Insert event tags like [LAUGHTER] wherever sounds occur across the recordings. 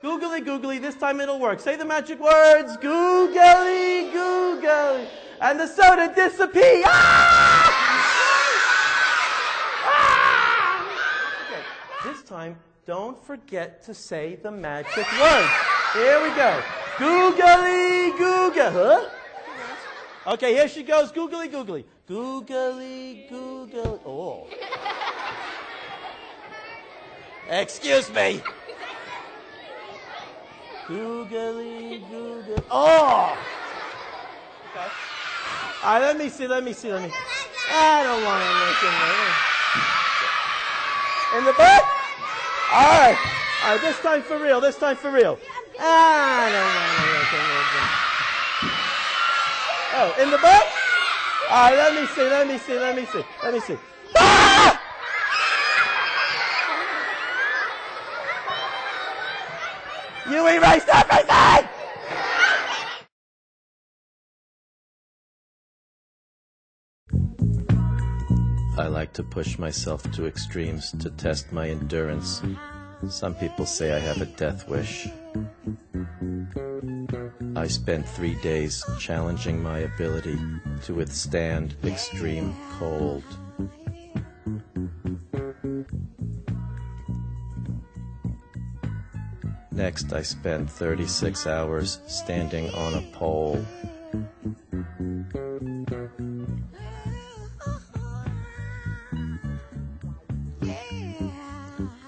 Googly googly, this time it'll work. Say the magic words. Googly googly. And the soda disappears. Ah! Ah! Okay, this time, don't forget to say the magic words. Here we go. Googly googly. Huh? Okay, here she goes. Googly googly. Googly googly. Oh. [LAUGHS] Excuse me. Googly googly. Oh! Okay. All right, let me see, let me see, let me. I don't want to look in there. In the back? All right. All right, this time for real, this time for real. I don't want to look in there. Oh, in the back? All right, let me see, let me see, let me see, let me see. Ah! You erased everything! I like to push myself to extremes to test my endurance. Some people say I have a death wish. I spent three days challenging my ability to withstand extreme cold. Next, I spent 36 hours standing on a pole.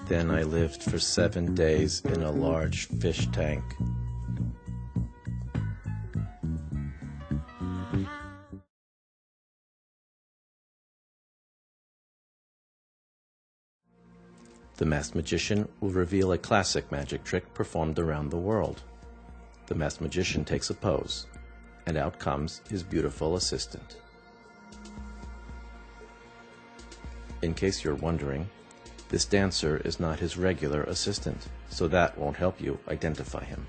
Then I lived for seven days in a large fish tank. The masked magician will reveal a classic magic trick performed around the world. The masked magician takes a pose, and out comes his beautiful assistant. In case you're wondering, this dancer is not his regular assistant, so that won't help you identify him.